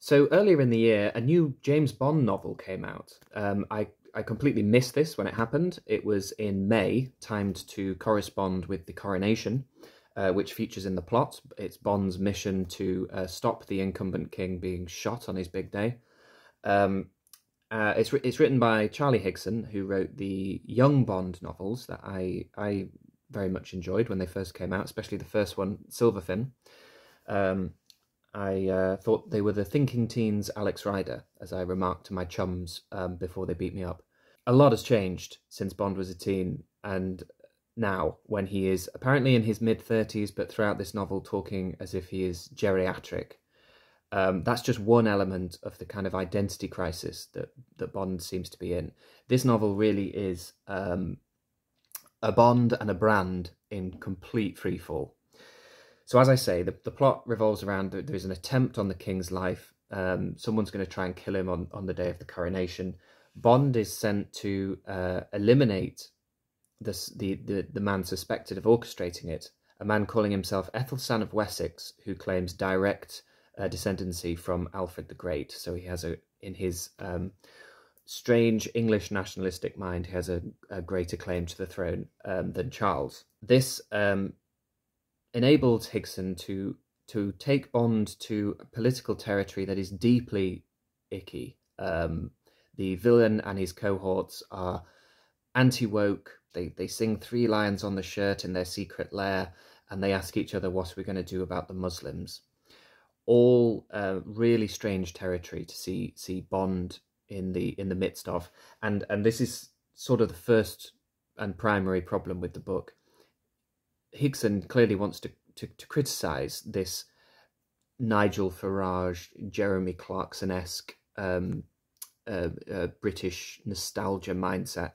So earlier in the year, a new James Bond novel came out. Um, I I completely missed this when it happened. It was in May, timed to correspond with the coronation, uh, which features in the plot. It's Bond's mission to uh, stop the incumbent king being shot on his big day. Um, uh, it's it's written by Charlie Higson, who wrote the Young Bond novels that I I very much enjoyed when they first came out, especially the first one, Silverfin. Um, I uh, thought they were the thinking teens Alex Rider, as I remarked to my chums um, before they beat me up. A lot has changed since Bond was a teen, and now when he is apparently in his mid 30s, but throughout this novel talking as if he is geriatric. Um, that's just one element of the kind of identity crisis that, that Bond seems to be in. This novel really is um, a Bond and a brand in complete freefall. So, as I say, the, the plot revolves around there is an attempt on the king's life. Um, someone's going to try and kill him on, on the day of the coronation. Bond is sent to uh, eliminate this, the, the, the man suspected of orchestrating it, a man calling himself Ethelstan of Wessex, who claims direct uh, descendancy from Alfred the Great. So he has a in his um, strange English nationalistic mind, he has a, a greater claim to the throne um, than Charles. This um, enabled Higson to to take Bond to political territory that is deeply icky. Um, the villain and his cohorts are anti woke. They they sing three lions on the shirt in their secret lair, and they ask each other what we're going to do about the Muslims. All uh, really strange territory to see see Bond in the in the midst of, and and this is sort of the first and primary problem with the book Higson clearly wants to, to, to criticize this Nigel Farage, Jeremy Clarkson esque um, uh, uh, British nostalgia mindset,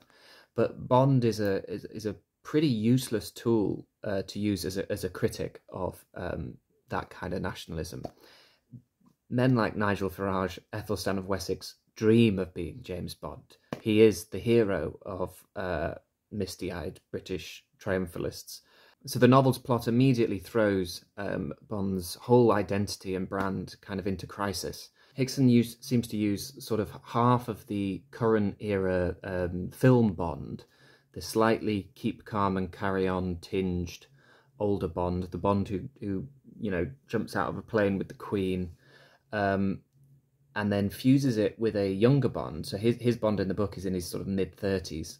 but Bond is a is, is a pretty useless tool uh, to use as a as a critic of um, that kind of nationalism. Men like Nigel Farage, Ethelstan of Wessex, dream of being James Bond. He is the hero of uh, misty-eyed British triumphalists so the novel's plot immediately throws um, Bond's whole identity and brand kind of into crisis. Higson use, seems to use sort of half of the current era um, film Bond, the slightly keep calm and carry on tinged older Bond, the Bond who, who you know jumps out of a plane with the Queen, um, and then fuses it with a younger Bond. So his his Bond in the book is in his sort of mid thirties,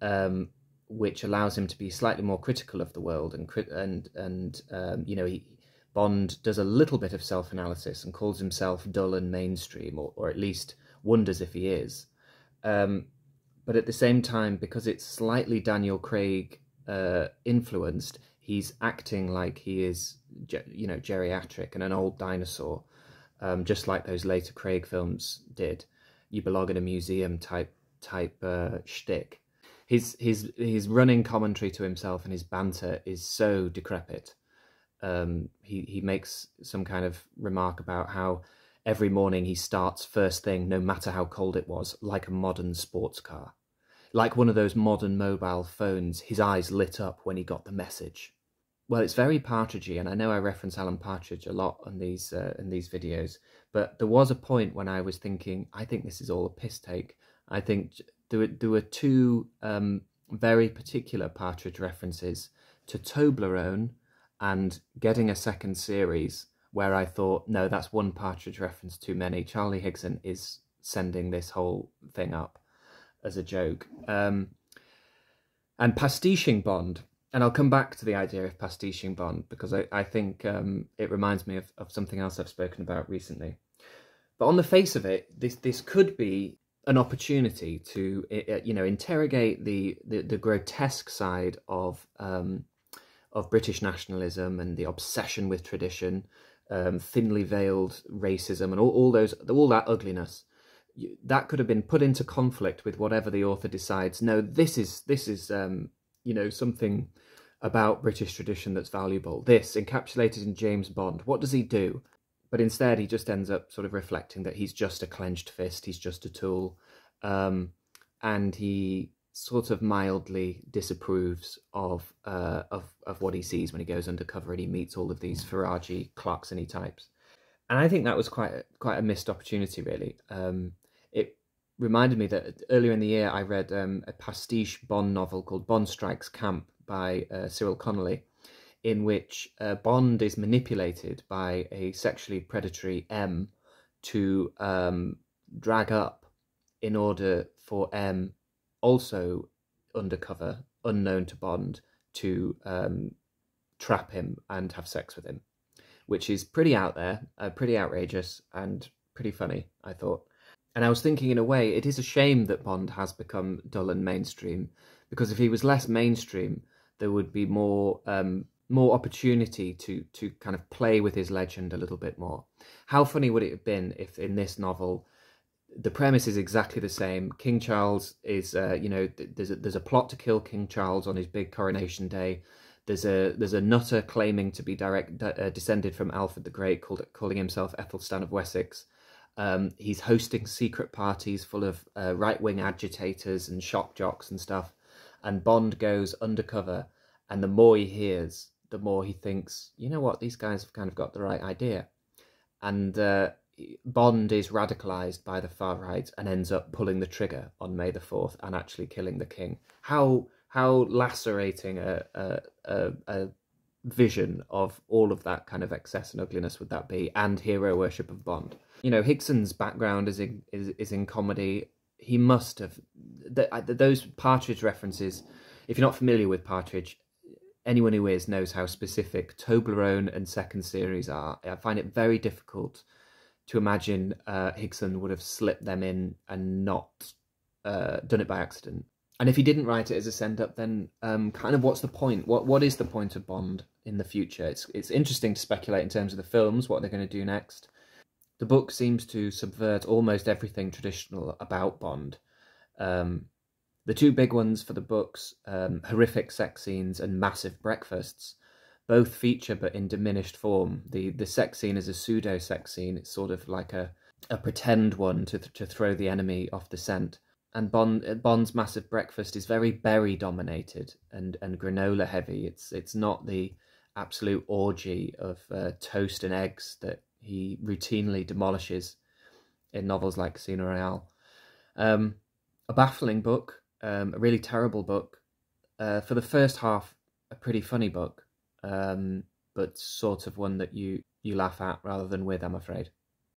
um, which allows him to be slightly more critical of the world and and and um, you know he Bond does a little bit of self analysis and calls himself dull and mainstream, or or at least wonders if he is. Um, but at the same time, because it's slightly Daniel Craig uh, influenced, he's acting like he is, you know, geriatric and an old dinosaur, um, just like those later Craig films did. You belong in a museum type type uh, shtick his his his running commentary to himself and his banter is so decrepit. Um, he he makes some kind of remark about how every morning he starts first thing, no matter how cold it was, like a modern sports car, like one of those modern mobile phones. His eyes lit up when he got the message. Well, it's very Partridgey, and I know I reference Alan Partridge a lot in these uh, in these videos, but there was a point when I was thinking, I think this is all a piss take. I think there were, there were two um, very particular Partridge references to Toblerone and getting a second series where I thought, no, that's one Partridge reference too many. Charlie Higson is sending this whole thing up as a joke. Um, and pastiching Bond, and I'll come back to the idea of pastiching Bond because I, I think um, it reminds me of, of something else I've spoken about recently. But on the face of it, this this could be an opportunity to you know interrogate the the, the grotesque side of um, of British nationalism and the obsession with tradition, um, thinly veiled racism, and all, all those all that ugliness. That could have been put into conflict with whatever the author decides. No, this is this is um, you know something about British tradition that's valuable. This encapsulated in James Bond. What does he do? But instead, he just ends up sort of reflecting that he's just a clenched fist, he's just a tool, um, and he sort of mildly disapproves of uh, of of what he sees when he goes undercover and he meets all of these Faragi Clarksony types. and I think that was quite a, quite a missed opportunity. Really, um, it reminded me that earlier in the year I read um, a pastiche Bond novel called Bond Strikes Camp by uh, Cyril Connolly, in which uh, Bond is manipulated by a sexually predatory M to um, drag up in order for M, also undercover, unknown to Bond, to um, trap him and have sex with him, which is pretty out there, uh, pretty outrageous, and pretty funny, I thought. And I was thinking, in a way, it is a shame that Bond has become dull and mainstream, because if he was less mainstream, there would be more um, more opportunity to to kind of play with his legend a little bit more. How funny would it have been if in this novel the premise is exactly the same. King Charles is, uh, you know, there's a, there's a plot to kill King Charles on his big coronation day. There's a there's a nutter claiming to be direct uh, descended from Alfred the Great, called calling himself Ethelstan of Wessex. Um, he's hosting secret parties full of uh, right wing agitators and shock jocks and stuff. And Bond goes undercover, and the more he hears, the more he thinks, you know what, these guys have kind of got the right idea. And uh, Bond is radicalized by the far right and ends up pulling the trigger on May the Fourth and actually killing the king. How how lacerating a a, a, a vision of all of that kind of excess and ugliness would that be, and hero worship of Bond. You know, Higson's background is in is, is in comedy. He must have those Partridge references. If you're not familiar with Partridge, anyone who is knows how specific Toblerone and Second Series are. I find it very difficult to imagine uh, Higson would have slipped them in and not uh, done it by accident. And if he didn't write it as a send up, then um, kind of what's the point? What what is the point of Bond in the future? It's it's interesting to speculate in terms of the films, what they're going to do next. The book seems to subvert almost everything traditional about Bond. Um, the two big ones for the books, um, horrific sex scenes and massive breakfasts, both feature but in diminished form. The the sex scene is a pseudo sex scene. It's sort of like a a pretend one to to throw the enemy off the scent. And Bond Bond's massive breakfast is very berry dominated and and granola heavy. It's it's not the absolute orgy of uh, toast and eggs that he routinely demolishes in novels like Casino Royale. Um, a baffling book, um, a really terrible book. Uh, for the first half, a pretty funny book, um, but sort of one that you you laugh at rather than with. I'm afraid.